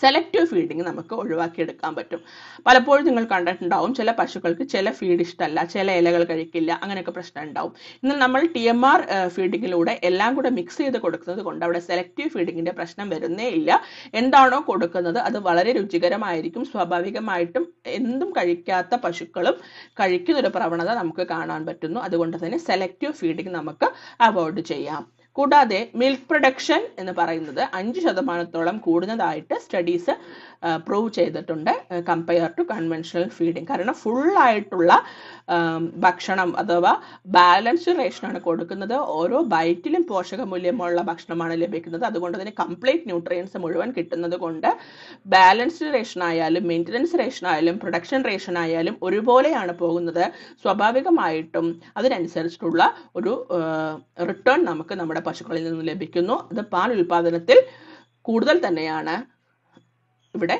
സെലക്റ്റീവ് ഫീഡിങ് നമുക്ക് ഒഴിവാക്കിയെടുക്കാൻ പറ്റും. പലപ്പോഴും നിങ്ങൾ കണ്ടിട്ടുണ്ടാവും ചില പശുക്കൾക്ക് ചില ഫീഡ് ഇഷ്ടമല്ല ചില ഇലകൾ കഴിക്കില്ല അങ്ങനെയൊക്കെ പ്രശ്നം ഉണ്ടാവും. എന്നാൽ നമ്മൾ ടി എം ആർ ഫീഡിങ്ങിലൂടെ എല്ലാം കൂടെ മിക്സ് ചെയ്ത് കൊടുക്കുന്നത് കൊണ്ട് അവിടെ സെലക്റ്റീവ് ഫീഡിങ്ങിന്റെ പ്രശ്നം വരുന്നേ ഇല്ല. എന്താണോ കൊടുക്കുന്നത് അത് വളരെ രുചികരമായിരിക്കും. സ്വാഭാവികമായിട്ടും എന്തും കഴിക്കാത്ത പശുക്കളും കഴിക്കുന്ന ഒരു പ്രവണത നമുക്ക് കാണാൻ പറ്റുന്നു. അതുകൊണ്ട് തന്നെ സെലക്റ്റീവ് ഫീഡിങ് നമുക്ക് അവോയ്ഡ് ചെയ്യാം. കൂടാതെ മിൽക്ക് പ്രൊഡക്ഷൻ എന്ന് പറയുന്നത് അഞ്ച് ശതമാനത്തോളം കൂടുന്നതായിട്ട് സ്റ്റഡീസ് പ്രൂവ് ചെയ്തിട്ടുണ്ട് കമ്പയർ ടു കൺവെൻഷണൽ ഫീഡിങ് കാരണം ഫുൾ ആയിട്ടുള്ള ഭക്ഷണം അഥവാ ബാലൻസ്ഡ് റേഷനാണ് കൊടുക്കുന്നത്. ഓരോ ബൈറ്റിലും പോഷകമൂല്യമുള്ള ഭക്ഷണമാണ് ലഭിക്കുന്നത്. അതുകൊണ്ട് തന്നെ കംപ്ലീറ്റ് ന്യൂട്രിയൻസ് മുഴുവൻ കിട്ടുന്നത് കൊണ്ട് ബാലൻസ്ഡ് റേഷൻ ആയാലും മെയിന്റനൻസ് റേഷൻ ആയാലും പ്രൊഡക്ഷൻ റേഷൻ ആയാലും ഒരുപോലെയാണ് പോകുന്നത്. സ്വാഭാവികമായിട്ടും അതിനനുസരിച്ചിട്ടുള്ള ഒരു റിട്ടേൺ നമുക്ക് നമ്മുടെ പശുക്കളിൽ നിന്ന് ലഭിക്കുന്നു. അത് പാൽ ഉൽപാദനത്തിൽ കൂടുതൽ തന്നെയാണ് ഇവിടെ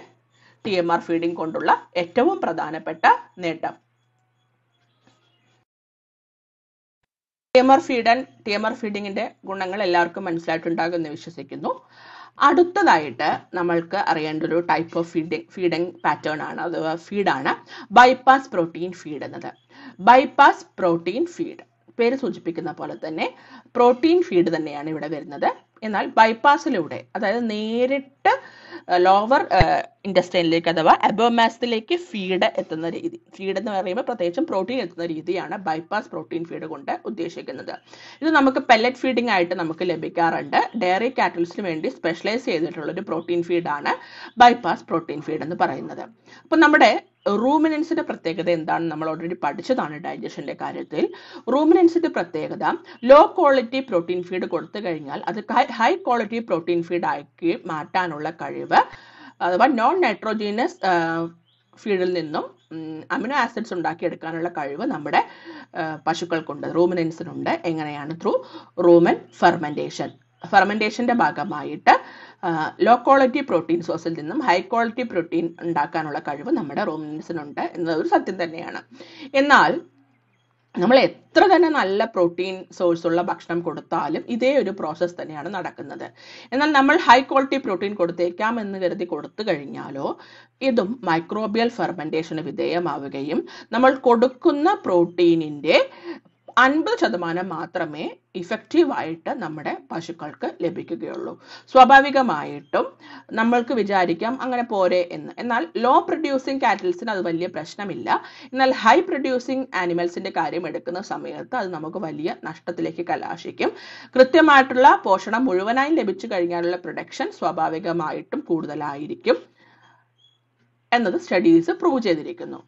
ടി എം ആർ ഫീഡിംഗ് കൊണ്ടുള്ള ഏറ്റവും പ്രധാനപ്പെട്ട നേട്ടം. T M R feed and T M R ഫീഡിങ്ങിന്റെ ഗുണങ്ങൾ എല്ലാവർക്കും മനസ്സിലായിട്ടുണ്ടാകുമെന്ന് വിശ്വസിക്കുന്നു. അടുത്തതായിട്ട് നമ്മൾക്ക് അറിയേണ്ട ഒരു type of feeding feeding pattern ആണ് അഥവാ ഫീഡാണ് ബൈപ്പാസ് പ്രോട്ടീൻ ഫീഡ് എന്നത്. ബൈപ്പാസ് പ്രോട്ടീൻ ഫീഡ് പേര് സൂചിപ്പിക്കുന്ന പോലെ തന്നെ പ്രോട്ടീൻ ഫീഡ് തന്നെയാണ് ഇവിടെ വരുന്നത്. എന്നാൽ ബൈപ്പാസിലൂടെ അതായത് നേരിട്ട് ലോവർ ഇൻഡസ്റ്റൈനിലേക്ക് അഥവാ അബോമാസത്തിലേക്ക് ഫീഡ് എത്തുന്ന രീതി. ഫീഡ് എന്ന് പറയുമ്പോൾ പ്രത്യേകിച്ചും പ്രോട്ടീൻ എത്തുന്ന രീതിയാണ് ബൈപ്പാസ് പ്രോട്ടീൻ ഫീഡ് കൊണ്ട് ഉദ്ദേശിക്കുന്നത്. ഇത് നമുക്ക് പെല്ലറ്റ് ഫീഡിംഗ് ആയിട്ട് നമുക്ക് ലഭിക്കാറുണ്ട്. ഡയറി കാറ്റൽസിന് വേണ്ടി സ്പെഷ്യലൈസ് ചെയ്തിട്ടുള്ള ഒരു പ്രോട്ടീൻ ഫീഡാണ് ബൈപ്പാസ് പ്രോട്ടീൻ ഫീഡ് എന്ന് പറയുന്നത്. അപ്പം നമ്മുടെ റൂമിനൻസിന്റെ പ്രത്യേകത എന്താണ് നമ്മൾ ഓൾറെഡി പഠിച്ചതാണ് ഡൈജഷന്റെ കാര്യത്തിൽ. റൂമിനൻസിന്റെ പ്രത്യേകത ലോ ക്വാളിറ്റി പ്രോട്ടീൻ ഫീഡ് കൊടുത്തു കഴിഞ്ഞാൽ അത് ഹൈ ക്വാളിറ്റി പ്രോട്ടീൻ ഫീഡ് ആക്കി മാറ്റാനുള്ള കഴിവ് അഥവാ നോൺ നൈട്രോജീനസ് ഫീഡിൽ നിന്നും അമിനോ ആസിഡ്സ് ഉണ്ടാക്കിയെടുക്കാനുള്ള കഴിവ് നമ്മുടെ പശുക്കൾക്കുണ്ട്. റൂമിനൻസിനുണ്ട് എങ്ങനെയാണ്? ത്രൂ റൂമൻ ഫെർമെന്റേഷൻ ഫെർമെന്റേഷന്റെ ഭാഗമായിട്ട് ലോ ക്വാളിറ്റി പ്രോട്ടീൻ സോഴ്സിൽ നിന്നും ഹൈ ക്വാളിറ്റി പ്രോട്ടീൻ ഉണ്ടാക്കാനുള്ള കഴിവ് നമ്മുടെ റോമിൻസിനുണ്ട് എന്നതൊരു സത്യം തന്നെയാണ്. എന്നാൽ നമ്മൾ എത്ര തന്നെ നല്ല പ്രോട്ടീൻ സോഴ്സ് ഉള്ള ഭക്ഷണം കൊടുത്താലും ഇതേ ഒരു പ്രോസസ്സ് തന്നെയാണ് നടക്കുന്നത്. എന്നാൽ നമ്മൾ ഹൈ ക്വാളിറ്റി പ്രോട്ടീൻ കൊടുത്തേക്കാം എന്ന് കരുതി കൊടുത്തു കഴിഞ്ഞാലോ ഇതും മൈക്രോബിയൽ ഫെർമെന്റേഷന് വിധേയമാവുകയും നമ്മൾ കൊടുക്കുന്ന പ്രോട്ടീനിന്റെ അൻപത് ശതമാനം മാത്രമേ ഇഫക്റ്റീവ് ആയിട്ട് നമ്മുടെ പശുക്കൾക്ക് ലഭിക്കുകയുള്ളൂ. സ്വാഭാവികമായിട്ടും നമ്മൾക്ക് വിചാരിക്കാം അങ്ങനെ പോരെ എന്ന്. എന്നാൽ ലോ പ്രൊഡ്യൂസിങ് കാറ്റിൽസിന് അത് വലിയ പ്രശ്നമില്ല. എന്നാൽ ഹൈ പ്രൊഡ്യൂസിങ് ആനിമൽസിന്റെ കാര്യം എടുക്കുന്ന സമയത്ത് അത് നമുക്ക് വലിയ നഷ്ടത്തിലേക്ക് കലാശിക്കും. കൃത്യമായിട്ടുള്ള പോഷണം മുഴുവനായി ലഭിച്ചു കഴിഞ്ഞാലുള്ള പ്രൊഡക്ഷൻ സ്വാഭാവികമായിട്ടും കൂടുതലായിരിക്കും എന്നത് സ്റ്റഡീസ് പ്രൂവ് ചെയ്തിരിക്കുന്നു.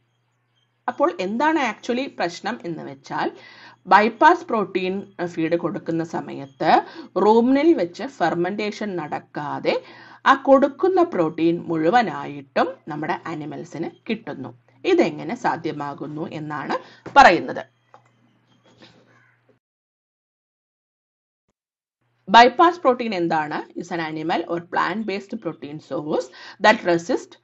അപ്പോൾ എന്താണ് ആക്ച്വലി പ്രശ്നം എന്ന് വെച്ചാൽ ബൈപ്പാസ് പ്രോട്ടീൻ ഫീഡ് കൊടുക്കുന്ന സമയത്ത് റൂമിനിൽ വെച്ച് ഫെർമെന്റേഷൻ നടക്കാതെ ആ കൊടുക്കുന്ന പ്രോട്ടീൻ മുഴുവനായിട്ടും നമ്മുടെ അനിമൽസിന് കിട്ടുന്നു. ഇതെങ്ങനെ സാധ്യമാകുന്നു എന്നാണ് പറയുന്നത്. ബൈപ്പാസ് പ്രോട്ടീൻ എന്താണ്? Is an animal or plant based protein source that resist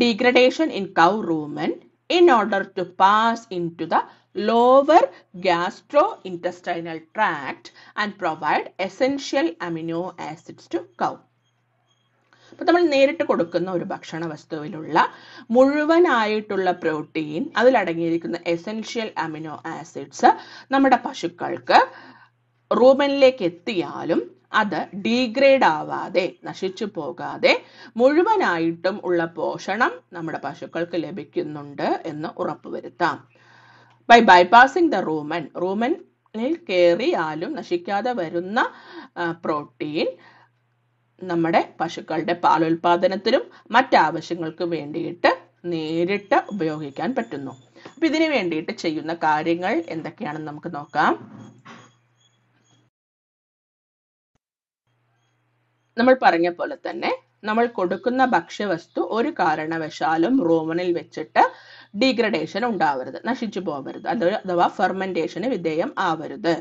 degradation in cow rumen in order to pass into the lower gastrointestinal tract and provide essential amino acids to cow. അപ്പൊ നമ്മൾ നേരിട്ട് കൊടുക്കുന്ന ഒരു ഭക്ഷണ വസ്തുവിലുള്ള മുഴുവനായിട്ടുള്ള protein അതിലടങ്ങിയിരിക്കുന്ന essential amino acids നമ്മുടെ പശുക്കൾക്ക് റൂമനിലേക്ക് എത്തിയാലും അത് ഡീഗ്രേഡ് ആവാതെ നശിച്ചു പോകാതെ മുഴുവനായിട്ടും ഉള്ള പോഷണം നമ്മുടെ പശുക്കൾക്ക് ലഭിക്കുന്നുണ്ട് എന്ന് ഉറപ്പുവരുത്താം. ബൈ ബൈപാസിംഗ് ദ റൂമൻ റൂമനിൽ കയറിയാലും നശിക്കാതെ വരുന്ന പ്രോട്ടീൻ നമ്മുടെ പശുക്കളുടെ പാലുൽപാദനത്തിനും മറ്റാവശ്യങ്ങൾക്കും വേണ്ടിയിട്ട് നേരിട്ട് ഉപയോഗിക്കാൻ പറ്റുന്നു. അപ്പൊ ഇതിനു വേണ്ടിയിട്ട് ചെയ്യുന്ന കാര്യങ്ങൾ എന്തൊക്കെയാണെന്ന് നമുക്ക് നോക്കാം. നമ്മൾ പറഞ്ഞ പോലെ തന്നെ നമ്മൾ കൊടുക്കുന്ന ഭക്ഷ്യവസ്തു ഒരു കാരണവശാലും റൂമനിൽ വെച്ചിട്ട് ഡീഗ്രഡേഷൻ ഉണ്ടാവരുത് നശിച്ചു പോകരുത് അത് അഥവാ ഫെർമെന്റേഷന് വിധേയം ആവരുത്.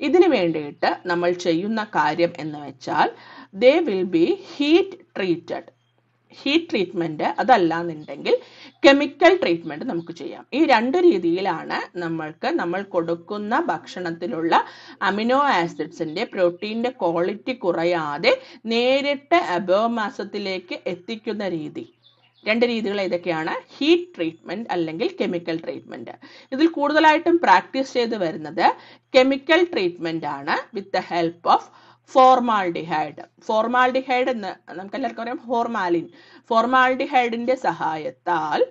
ഇതിനു വേണ്ടിയിട്ട് നമ്മൾ ചെയ്യുന്ന കാര്യം എന്ന് വെച്ചാൽ they will be heat treated heat treatment അതല്ലാന്നുണ്ടെങ്കിൽ കെമിക്കൽ ട്രീറ്റ്മെന്റ് നമുക്ക് ചെയ്യാം. ഈ രണ്ട് രീതിയിലാണ് നമ്മൾക്ക് നമ്മൾ കൊടുക്കുന്ന ഭക്ഷണത്തിലുള്ള അമിനോ ആസിഡ്സിന്റെ പ്രോട്ടീന്റെ ക്വാളിറ്റി കുറയാതെ നേരിട്ട് അബോമാസത്തിലേക്ക് എത്തിക്കുന്ന രീതി. രണ്ട് രീതികൾ ഏതൊക്കെയാണ്? ഹീറ്റ് ട്രീറ്റ്മെന്റ് അല്ലെങ്കിൽ കെമിക്കൽ ട്രീറ്റ്മെന്റ് ഇതിൽ കൂടുതലായിട്ടും പ്രാക്ടീസ് ചെയ്ത് വരുന്നത് കെമിക്കൽ ട്രീറ്റ്മെന്റ് ആണ് with the help of formaldehyde. Formaldehyde എന്ന് നമുക്ക് എല്ലാവർക്കും അറിയാം ഹോർമാലിൻ ഫോർമാൾഡിഹൈഡിന്റെ സഹായത്താൽ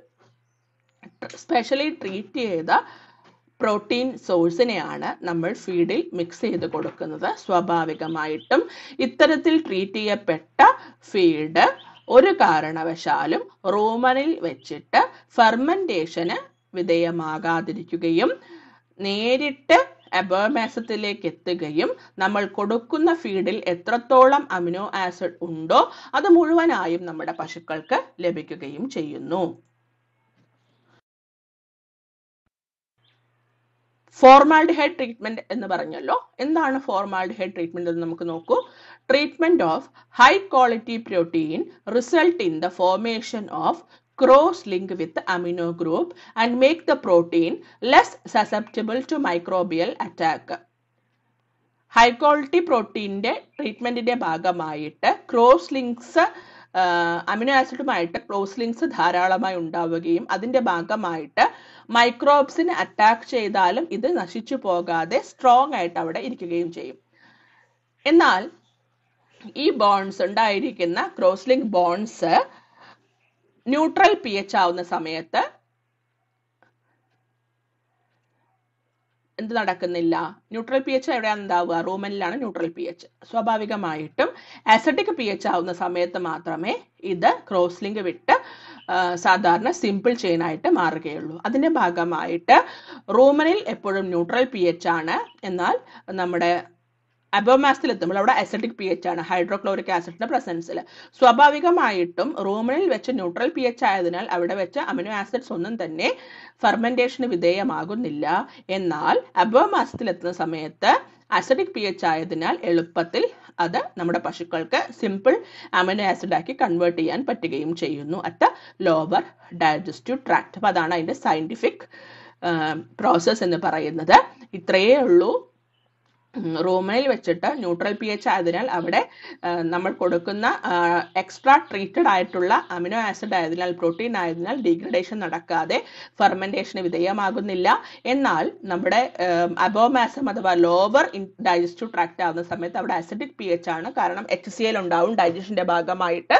സ്പെഷ്യലി ട്രീറ്റ് ചെയ്ത പ്രോട്ടീൻ സോഴ്സിനെയാണ് നമ്മൾ ഫീഡിൽ മിക്സ് ചെയ്ത് കൊടുക്കുന്നത്. സ്വാഭാവികമായിട്ടും ഇത്തരത്തിൽ ട്രീറ്റ് ചെയ്യപ്പെട്ട ഫീഡ് ഒരു കാരണവശാലും റൂമനിൽ വെച്ചിട്ട് ഫെർമെന്റേഷന് വിധേയമാകാതിരിക്കുകയും നേരിട്ട് അബോമാസത്തിലേക്ക് എത്തുകയും നമ്മൾ കൊടുക്കുന്ന ഫീഡിൽ എത്രത്തോളം അമിനോ ആസിഡ് ഉണ്ടോ അത് മുഴുവനായും നമ്മുടെ പശുക്കൾക്ക് ലഭിക്കുകയും ചെയ്യുന്നു. ഫോർമാൽഡിഹൈഡ് ട്രീറ്റ്മെന്റ് എന്ന് പറഞ്ഞല്ലോ. എന്താണ് ഫോർമാൽഡിഹൈഡ് ട്രീറ്റ്മെന്റ് എന്ന് നമുക്ക് നോക്കൂ. Treatment of high quality protein result in the formation of cross link with amino group and make the protein less susceptible to microbial attack high quality പ്രോട്ടീന്റെ ട്രീറ്റ്മെന്റിന്റെ ഭാഗമായിട്ട് ക്രോസ് ലിങ്ക്സ് അമിനോ ആസിഡുമായിട്ട് cross links ധാരാളമായി ഉണ്ടാവുകയും അതിന്റെ ഭാഗമായിട്ട് മൈക്രോബ്സിന് attack ചെയ്താലും ഇത് നശിച്ചു പോകാതെ സ്ട്രോങ് ആയിട്ട് അവിടെ ഇരിക്കുകയും ചെയ്യും. എന്നാൽ ഈ ബോൺസ് ഉണ്ടായിരിക്കുന്ന cross link bonds neutral P H ആവുന്ന സമയത്ത് എന്ത് നടക്കുന്നില്ല? ന്യൂട്രൽ പി എച്ച് എവിടെയാണ് ഉണ്ടാവുക റൂമനിലാണ് ന്യൂട്രൽ പി എച്ച്. സ്വാഭാവികമായിട്ടും അസറ്റിക് പി എച്ച് ആവുന്ന സമയത്ത് മാത്രമേ ഇത് ക്രോസ് ലിങ്ക് വിട്ട് സാധാരണ സിമ്പിൾ ചെയിൻ ആയിട്ട് മാറുകയുള്ളൂ. അതിന്റെ ഭാഗമായിട്ട് റൂമനിൽ എപ്പോഴും ന്യൂട്രൽ പി എച്ച് ആണ്. എന്നാൽ നമ്മുടെ അബോമാസിൽ എത്തുമ്പോൾ അവിടെ അസറ്റിക് പി എച്ച് ആണ് ഹൈഡ്രോക്ലോറിക് ആസിഡിന്റെ പ്രസൻസിൽ സ്വാഭാവികമായിട്ടും റൂമിനിൽ വെച്ച് ന്യൂട്രൽ പി എച്ച് ആയതിനാൽ അവിടെ വെച്ച് അമിനോ ആസിഡ്സ് ഒന്നും തന്നെ ഫെർമെന്റേഷന് വിധേയമാകുന്നില്ല. എന്നാൽ അബോമാസത്തിൽ എത്തുന്ന സമയത്ത് അസിഡിക് പി എച്ച് ആയതിനാൽ എളുപ്പത്തിൽ അത് നമ്മുടെ പശുക്കൾക്ക് സിമ്പിൾ അമിനോ ആസിഡ് ആക്കി കൺവേർട്ട് ചെയ്യാൻ പറ്റുകയും ചെയ്യുന്നു അറ്റ് ലോവർ ഡയജസ്റ്റീവ് ട്രാക്ട് അപ്പോൾ അതാണ് അതിന്റെ സയന്റിഫിക് പ്രോസസ് എന്ന് പറയുന്നത്. ഇത്രയേ ഉള്ളൂ. റൂമനിൽ വെച്ചിട്ട് ന്യൂട്രൽ പി എച്ച് ആയതിനാൽ അവിടെ നമ്മൾ കൊടുക്കുന്ന എക്സ്ട്രാ ട്രീറ്റഡ് ആയിട്ടുള്ള അമിനോ ആസിഡ് ആയതിനാൽ പ്രോട്ടീൻ ആയതിനാൽ ഡീഗ്രഡേഷൻ നടക്കാതെ ഫെർമെന്റേഷന് വിധേയമാകുന്നില്ല. എന്നാൽ നമ്മുടെ അബോമാസം അഥവാ ലോവർ ഡൈജസ്റ്റീവ് ട്രാക്ട് ആവുന്ന സമയത്ത് അവിടെ അസിഡിക് പി എച്ച് ആണ്. കാരണം എച്ച് സി എൽ ഉണ്ടാവും ഡൈജഷന്റെ ഭാഗമായിട്ട്.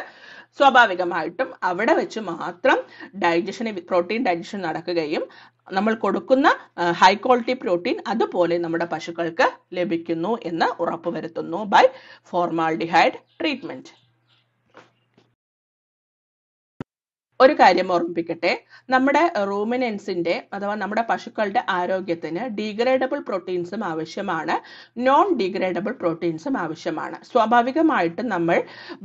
സ്വാഭാവികമായിട്ടും അവിടെ വെച്ച് മാത്രം ഡൈജഷന് പ്രോട്ടീൻ ഡൈജഷൻ നടക്കുകയും നമ്മൾ കൊടുക്കുന്ന ഹൈ ക്വാളിറ്റി പ്രോട്ടീൻ അതുപോലെ നമ്മുടെ പശുക്കൾക്ക് ലഭിക്കുന്നു എന്ന് ഉറപ്പുവരുത്തുന്നു ബൈ ഫോർമാൽഡിഹൈഡ് ട്രീറ്റ്മെന്റ് ഒരു കാര്യം ഓർമ്മിപ്പിക്കട്ടെ. നമ്മുടെ റൂമിനൻസിന്റെ അഥവാ നമ്മുടെ പശുക്കളുടെ ആരോഗ്യത്തിന് ഡീഗ്രേഡബിൾ പ്രോട്ടീൻസും ആവശ്യമാണ്. നോൺ ഡീഗ്രേഡബിൾ പ്രോട്ടീൻസും ആവശ്യമാണ്. സ്വാഭാവികമായിട്ടും നമ്മൾ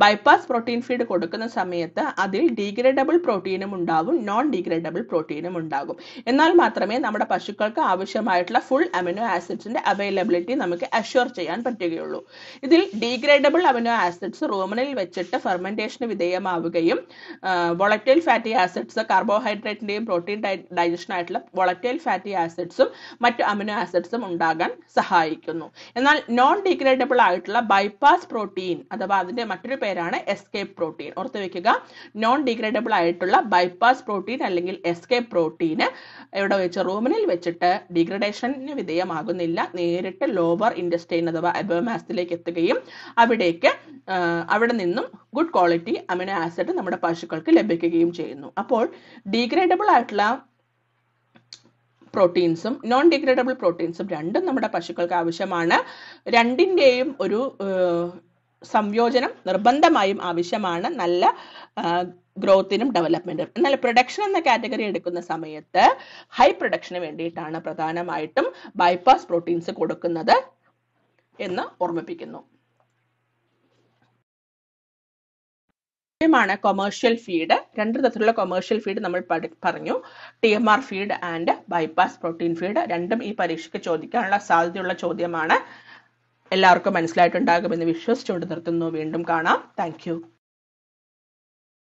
ബൈപ്പാസ് പ്രോട്ടീൻ ഫീഡ് കൊടുക്കുന്ന സമയത്ത് അതിൽ ഡീഗ്രേഡബിൾ പ്രോട്ടീനും ഉണ്ടാകും നോൺ ഡീഗ്രേഡബിൾ പ്രോട്ടീനും ഉണ്ടാകും. എന്നാൽ മാത്രമേ നമ്മുടെ പശുക്കൾക്ക് ആവശ്യമായിട്ടുള്ള ഫുൾ അമിനോ ആസിഡ്സിന്റെ അവൈലബിലിറ്റി നമുക്ക് അഷ്യൂർ ചെയ്യാൻ പറ്റുകയുള്ളൂ. ഇതിൽ ഡീഗ്രേഡബിൾ അമിനോ ആസിഡ്സ് റൂമിനിൽ വെച്ചിട്ട് ഫെർമെന്റേഷന് വിധേയമാവുകയും വൊളറ്റൈൽ ഫാറ്റി ആസിഡ്സ് കാർബോഹൈഡ്രേറ്റിന്റെയും പ്രോട്ടീൻ ഡൈജഷൻ ആയിട്ടുള്ള വോളറ്റൈൽ ഫാറ്റി ആസിഡ്സും മറ്റു അമിനോ ആസിഡ്സും ഉണ്ടാകാൻ സഹായിക്കുന്നു. എന്നാൽ നോൺ ഡിഗ്രേഡബിൾ ആയിട്ടുള്ള ബൈപ്പാസ് പ്രോട്ടീൻ അഥവാ അതിന്റെ മറ്റൊരു പേരാണ് എസ്കേപ്പ് പ്രോട്ടീൻ ഓർത്ത് വെക്കുക നോൺ ഡിഗ്രേഡബിൾ ആയിട്ടുള്ള ബൈപ്പാസ് പ്രോട്ടീൻ അല്ലെങ്കിൽ എസ്കേപ്പ് പ്രോട്ടീന് എവിടെ വെച്ച് റൂമിനിൽ വെച്ചിട്ട് ഡീഗ്രഡേഷന് വിധേയമാകുന്നില്ല. നേരിട്ട് ലോവർ ഇൻഡസ്റ്റൈൻ അഥവാ അബോമാസത്തിലേക്ക് എത്തുകയും അവിടേക്ക് അവിടെ നിന്നും ഗുഡ് ക്വാളിറ്റി അമിനോ ആസിഡ് നമ്മുടെ പശുക്കൾക്ക് ലഭിക്കുകയും ചെയ്യുന്നു. അപ്പോൾ ഡീഗ്രേഡബിൾ ആയിട്ടുള്ള പ്രോട്ടീൻസും നോൺ ഡിഗ്രേഡബിൾ പ്രോട്ടീൻസും രണ്ടും നമ്മുടെ പശുക്കൾക്ക് ആവശ്യമാണ്. രണ്ടിന്റെയും ഒരു സംയോജനം നിർബന്ധമായും ആവശ്യമാണ്. നല്ല ഗ്രോത്തിനും ഡെവലപ്മെന്റും. എന്നാൽ പ്രൊഡക്ഷൻ എന്ന കാറ്റഗറി എടുക്കുന്ന സമയത്ത് ഹൈ പ്രൊഡക്ഷന് വേണ്ടിയിട്ടാണ് പ്രധാനമായിട്ടും ബൈപ്പാസ് പ്രോട്ടീൻസ് കൊടുക്കുന്നത് എന്ന് ഓർമ്മിപ്പിക്കുന്നു. ാണ് കൊമേഴ്ഷ്യൽ ഫീഡ് രണ്ട് തരത്തിലുള്ള കൊമേഴ്ഷ്യൽ ഫീഡ് നമ്മൾ പറഞ്ഞു. T M R feed and bypass protein feed രണ്ടും ഈ പരീക്ഷയ്ക്ക് ചോദിക്കാനുള്ള സാധ്യതയുള്ള ചോദ്യമാണ്. എല്ലാവർക്കും മനസ്സിലായിട്ടുണ്ടാകുമെന്ന് വിശ്വസിച്ചുകൊണ്ട് നിർത്തുന്നു. വീണ്ടും കാണാം. താങ്ക്